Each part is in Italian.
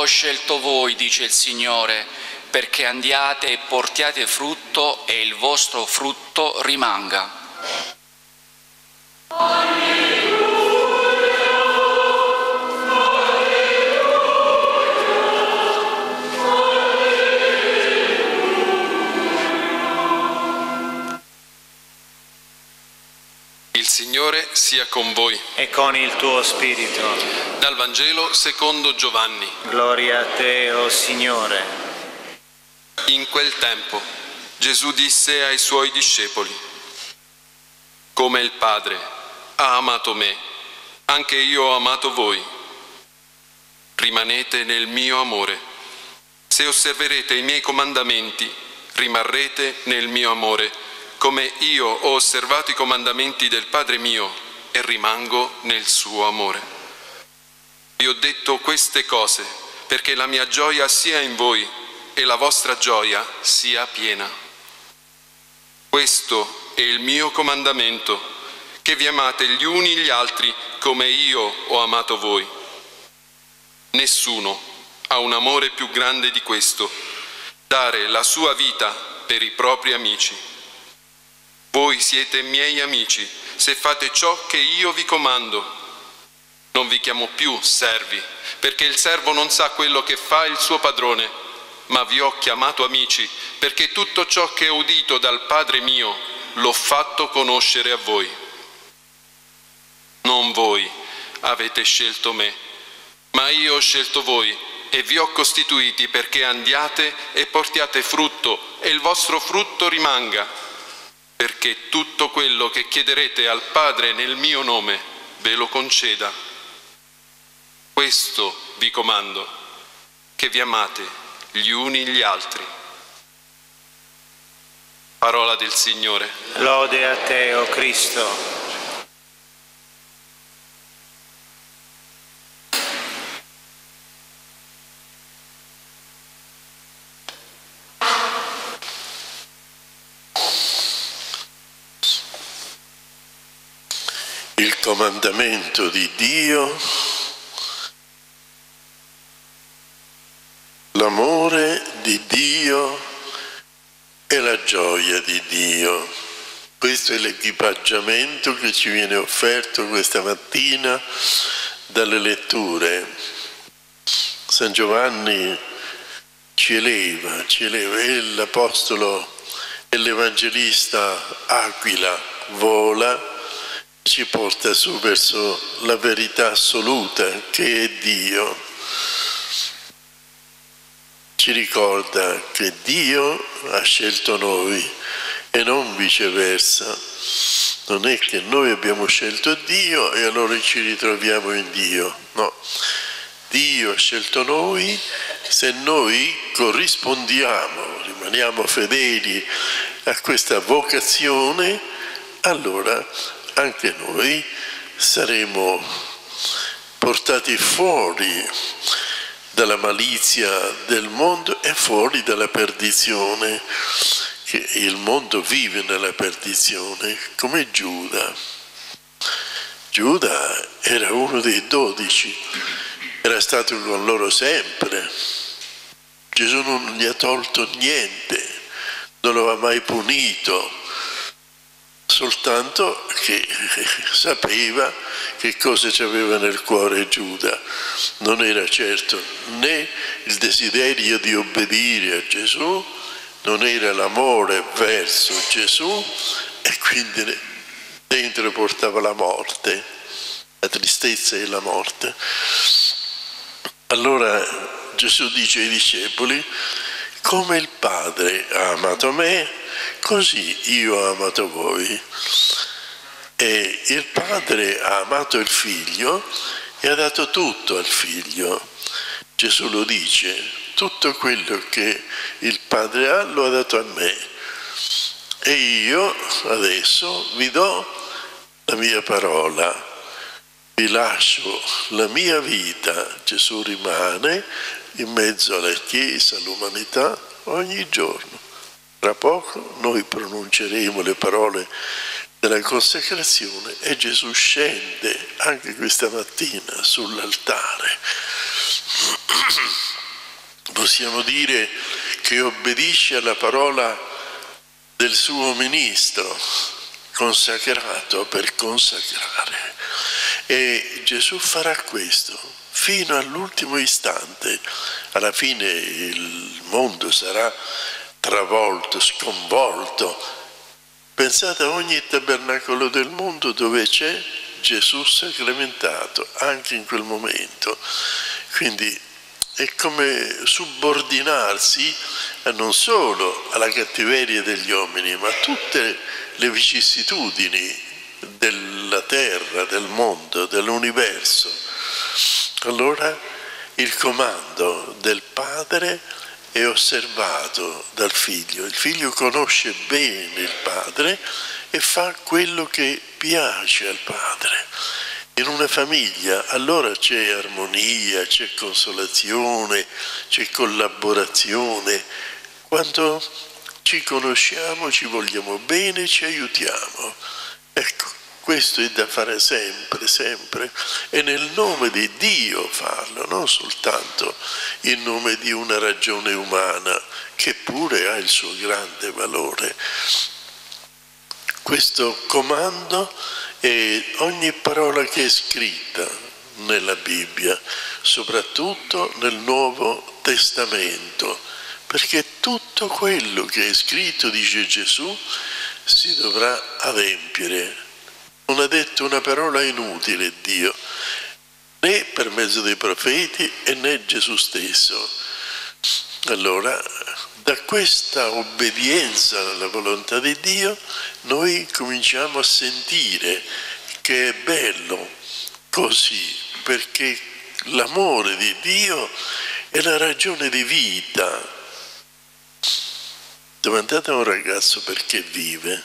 ho scelto voi, dice il Signore, perché andiate e portiate frutto e il vostro frutto rimanga. Il Signore sia con voi. e con il tuo spirito. Dal Vangelo secondo Giovanni. Gloria a te, o Signore. In quel tempo Gesù disse ai suoi discepoli, come il Padre ha amato me, anche io ho amato voi. Rimanete nel mio amore. Se osserverete i miei comandamenti, rimarrete nel mio amore, come io ho osservato i comandamenti del Padre mio e rimango nel suo amore. Vi ho detto queste cose perché la mia gioia sia in voi e la vostra gioia sia piena. Questo è il mio comandamento, che vi amate gli uni gli altri come io ho amato voi. Nessuno ha un amore più grande di questo, dare la sua vita per i propri amici. Voi siete miei amici se fate ciò che io vi comando. Non vi chiamo più servi, perché il servo non sa quello che fa il suo padrone, ma vi ho chiamato amici, perché tutto ciò che ho udito dal Padre mio l'ho fatto conoscere a voi. Non voi avete scelto me, ma io ho scelto voi e vi ho costituiti perché andiate e portiate frutto e il vostro frutto rimanga, perché tutto quello che chiederete al Padre nel mio nome ve lo conceda. Questo vi comando, che vi amate gli uni gli altri. Parola del Signore. Lode a te, o Cristo. il comandamento di Dio, l'amore di Dio e la gioia di Dio. Questo è l'equipaggiamento che ci viene offerto questa mattina dalle letture. San Giovanni ci eleva, ci eleva, e l'Apostolo e l'Evangelista Aquila vola ci porta su verso la verità assoluta che è Dio. Ci ricorda che Dio ha scelto noi e non viceversa. Non è che noi abbiamo scelto Dio e allora ci ritroviamo in Dio. No, Dio ha scelto noi se noi corrispondiamo, rimaniamo fedeli a questa vocazione, allora anche noi saremo portati fuori dalla malizia del mondo e fuori dalla perdizione, che il mondo vive nella perdizione, come Giuda. Giuda era uno dei dodici, era stato con loro sempre. Gesù non gli ha tolto niente, non lo ha mai punito, soltanto che sapeva che cosa c'aveva nel cuore Giuda. Non era certo né il desiderio di obbedire a Gesù, non era l'amore verso Gesù e quindi dentro portava la morte, la tristezza e la morte. Allora Gesù dice ai discepoli, come il Padre ha amato me, così io ho amato voi. E il padre ha amato il figlio e ha dato tutto al figlio. Gesù lo dice, tutto quello che il padre ha lo ha dato a me. E io adesso vi do la mia parola, vi lascio la mia vita. Gesù rimane in mezzo alla Chiesa, all'umanità, ogni giorno. Tra poco noi pronunceremo le parole della consacrazione e Gesù scende anche questa mattina sull'altare. possiamo dire che obbedisce alla parola del suo ministro, consacrato per consacrare. E Gesù farà questo fino all'ultimo istante. Alla fine il mondo sarà travolto, sconvolto. Pensate a ogni tabernacolo del mondo dove c'è Gesù sacramentato, anche in quel momento. Quindi è come subordinarsi non solo alla cattiveria degli uomini, ma a tutte le vicissitudini della terra, del mondo, dell'universo. Allora il comando del padre è osservato dal figlio. Il figlio conosce bene il padre e fa quello che piace al padre. In una famiglia allora c'è armonia, c'è consolazione, c'è collaborazione. Quando ci conosciamo, ci vogliamo bene, ci aiutiamo. Ecco, questo è da fare sempre, sempre, e nel nome di Dio farlo, non soltanto in nome di una ragione umana, che pure ha il suo grande valore. Questo comando è ogni parola che è scritta nella Bibbia, soprattutto nel Nuovo Testamento, perché tutto quello che è scritto, dice Gesù, si dovrà adempiere. Non ha detto una parola inutile Dio, né per mezzo dei profeti e né Gesù stesso. Allora, da questa obbedienza alla volontà di Dio, noi cominciamo a sentire che è bello così, perché l'amore di Dio è la ragione di vita Domandate a un ragazzo perché vive,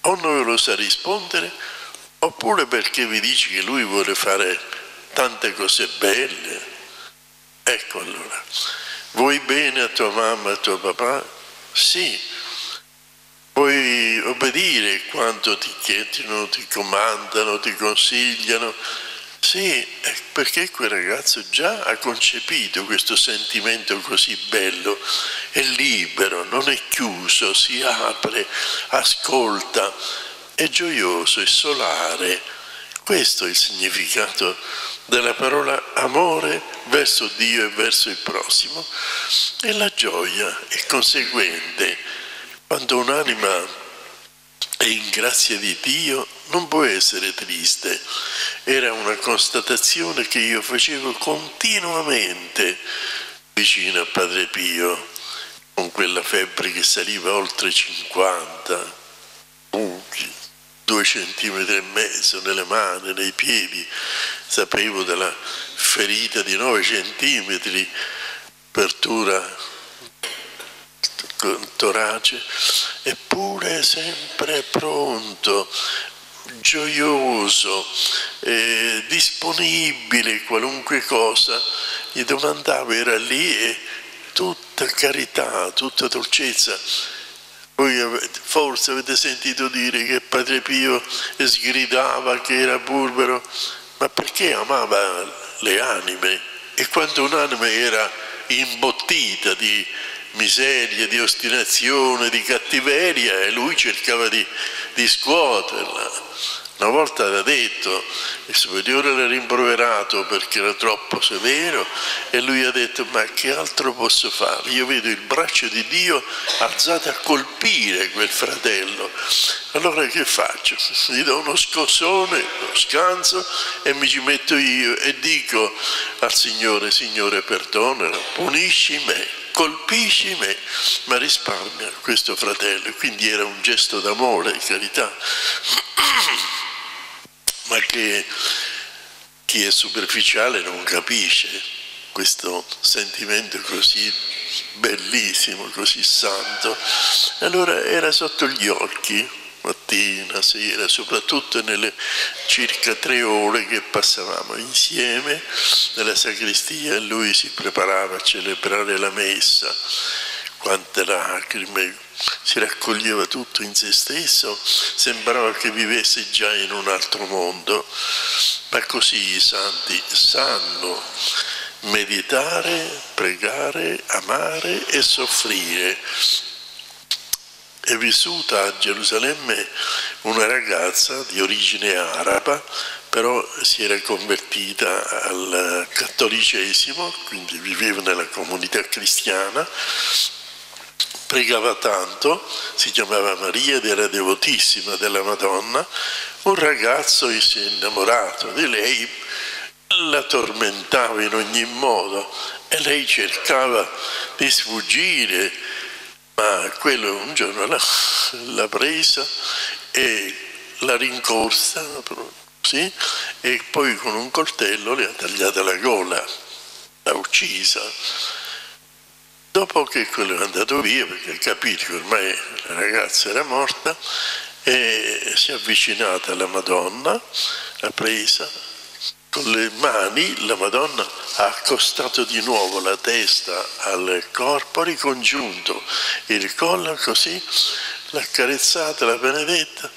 o non lo sa rispondere, oppure perché vi dice che lui vuole fare tante cose belle. Ecco allora, vuoi bene a tua mamma e a tuo papà? Sì. Vuoi obbedire quanto ti chiedono, ti comandano, ti consigliano? Sì, perché quel ragazzo già ha concepito questo sentimento così bello, è libero, non è chiuso, si apre, ascolta, è gioioso, è solare. Questo è il significato della parola amore verso Dio e verso il prossimo. E la gioia è conseguente. Quando un'anima è in grazia di Dio non può essere triste. Era una constatazione che io facevo continuamente vicino a Padre Pio, con quella febbre che saliva oltre 50, buchi, due centimetri e mezzo nelle mani, nei piedi. Sapevo della ferita di 9 centimetri, apertura torace, eppure sempre pronto, gioioso, eh, disponibile qualunque cosa, gli domandavo, era lì e tutta carità, tutta dolcezza. Voi forse avete sentito dire che Padre Pio sgridava che era burbero, ma perché amava le anime? E quando un'anima era imbottita di miseria, di ostinazione, di cattiveria e lui cercava di, di scuoterla. Una volta aveva detto, il superiore l'ha rimproverato perché era troppo severo e lui ha detto ma che altro posso fare? Io vedo il braccio di Dio alzato a colpire quel fratello. Allora che faccio? Gli do uno scossone, uno scanso e mi ci metto io e dico al Signore, Signore perdonalo, punisci me colpisci me, ma risparmia questo fratello. Quindi era un gesto d'amore, carità, ma che chi è superficiale non capisce questo sentimento così bellissimo, così santo. Allora era sotto gli occhi mattina, sera, soprattutto nelle circa tre ore che passavamo insieme nella sacrestia lui si preparava a celebrare la messa, quante lacrime, si raccoglieva tutto in se stesso, sembrava che vivesse già in un altro mondo, ma così i santi sanno meditare, pregare, amare e soffrire. È vissuta a Gerusalemme una ragazza di origine araba, però si era convertita al cattolicesimo, quindi viveva nella comunità cristiana, pregava tanto, si chiamava Maria ed era devotissima della Madonna, un ragazzo si è innamorato di lei, la tormentava in ogni modo e lei cercava di sfuggire, ma quello un giorno l'ha, presa e l'ha rincorsa sì? e poi con un coltello le ha tagliata la gola, l'ha uccisa. Dopo che quello è andato via, perché ha capito che ormai la ragazza era morta, e si è avvicinata alla Madonna, l'ha presa, con le mani la Madonna ha accostato di nuovo la testa al corpo, ricongiunto il collo così, l'ha carezzata, l'ha benedetta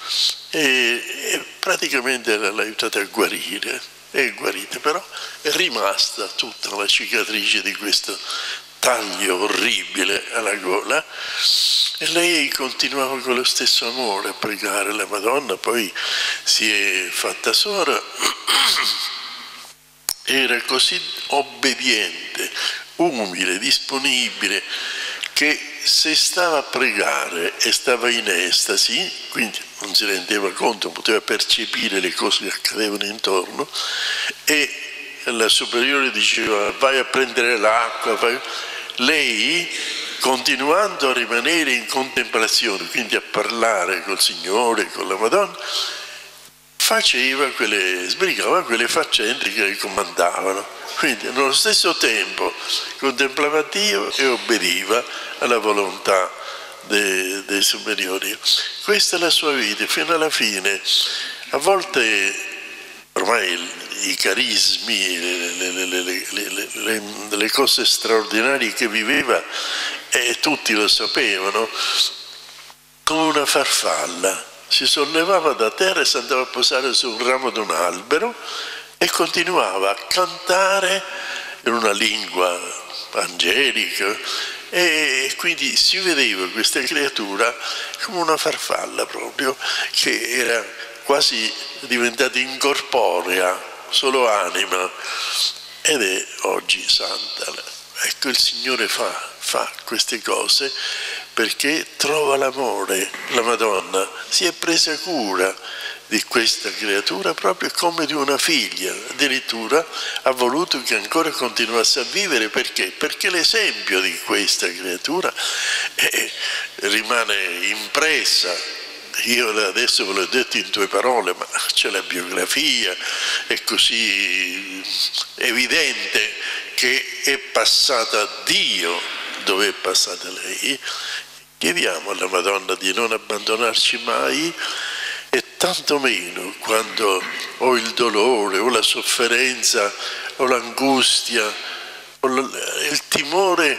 e, e praticamente l'ha aiutata a guarire. È guarita, però è rimasta tutta la cicatrice di questo taglio orribile alla gola e lei continuava con lo stesso amore a pregare la Madonna, poi si è fatta sora, era così obbediente, umile, disponibile, che se stava a pregare e stava in estasi, quindi non si rendeva conto, poteva percepire le cose che accadevano intorno, e la superiore diceva vai a prendere l'acqua, vai. Lei continuando a rimanere in contemplazione, quindi a parlare col Signore, con la Madonna, faceva quelle, sbrigava quelle faccende che comandavano. Quindi nello stesso tempo contemplava Dio e obbediva alla volontà dei, dei superiori. Questa è la sua vita fino alla fine. A volte ormai i carismi, le, le, le, le cose straordinarie che viveva, e tutti lo sapevano, come una farfalla. Si sollevava da terra e si andava a posare su un ramo di un albero e continuava a cantare in una lingua angelica. E quindi si vedeva questa creatura come una farfalla proprio che era quasi diventata incorporea, solo anima ed è oggi santa. Ecco il Signore fa, fa queste cose perché trova l'amore, la Madonna si è presa cura di questa creatura proprio come di una figlia, addirittura ha voluto che ancora continuasse a vivere perché? Perché l'esempio di questa creatura eh, rimane impressa. Io adesso ve l'ho detto in due parole, ma c'è la biografia, è così evidente che è passata a Dio dove è passata lei Chiediamo alla Madonna di non abbandonarci mai e tantomeno quando ho il dolore o la sofferenza o l'angustia o il timore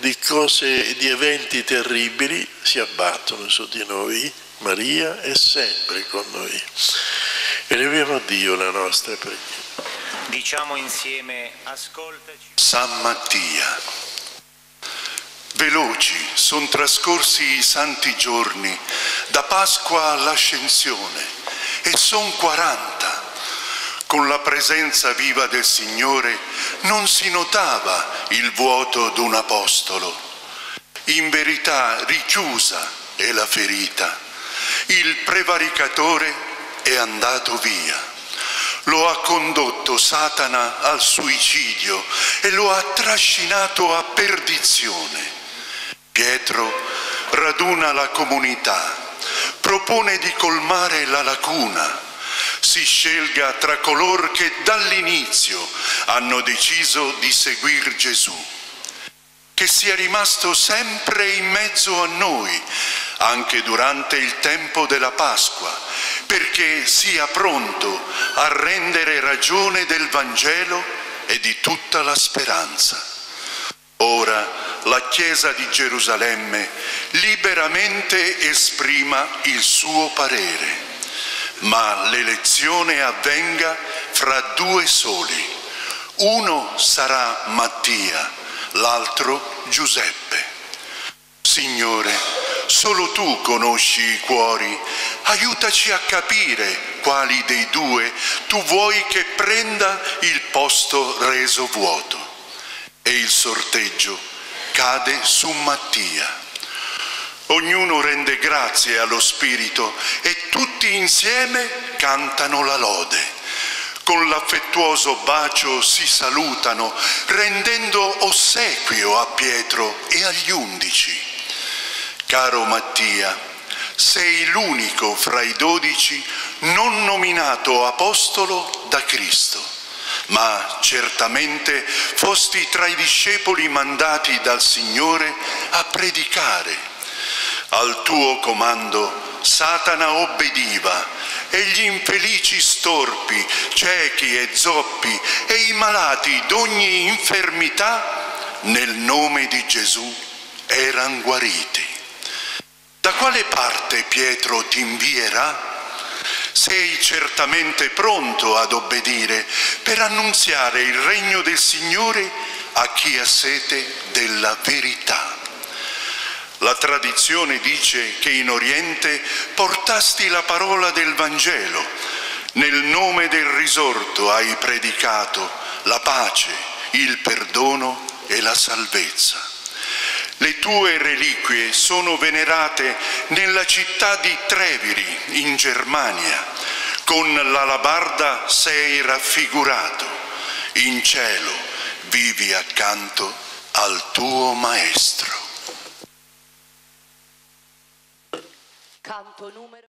di cose, di eventi terribili si abbattono su di noi. Maria è sempre con noi. Eleviamo a Dio la nostra preghiera. Diciamo insieme, ascoltaci. San Mattia Veloci sono trascorsi i santi giorni, da Pasqua all'Ascensione, e son quaranta. Con la presenza viva del Signore non si notava il vuoto d'un apostolo. In verità richiusa è la ferita. Il prevaricatore è andato via. Lo ha condotto Satana al suicidio e lo ha trascinato a perdizione. Pietro raduna la comunità, propone di colmare la lacuna, si scelga tra coloro che dall'inizio hanno deciso di seguire Gesù, che sia rimasto sempre in mezzo a noi, anche durante il tempo della Pasqua, perché sia pronto a rendere ragione del Vangelo e di tutta la speranza. Ora la Chiesa di Gerusalemme liberamente esprima il suo parere, ma l'elezione avvenga fra due soli, Uno sarà Mattia, l'altro Giuseppe. Signore, solo tu conosci i cuori, aiutaci a capire quali dei due tu vuoi che prenda il posto reso vuoto. E il sorteggio cade su Mattia. Ognuno rende grazie allo Spirito e tutti insieme cantano la lode. Con l'affettuoso bacio si salutano, rendendo ossequio a Pietro e agli undici. Caro Mattia, sei l'unico fra i dodici non nominato apostolo da Cristo, ma certamente fosti tra i discepoli mandati dal Signore a predicare al tuo comando Satana obbediva e gli infelici storpi, ciechi e zoppi e i malati d'ogni infermità nel nome di Gesù eran guariti. Da quale parte Pietro ti invierà? Sei certamente pronto ad obbedire per annunziare il regno del Signore a chi ha sete della verità. La tradizione dice che in Oriente portasti la parola del Vangelo, nel nome del risorto hai predicato la pace, il perdono e la salvezza. Le tue reliquie sono venerate nella città di Treviri, in Germania. Con l'alabarda sei raffigurato. In cielo vivi accanto al tuo Maestro. Canto numero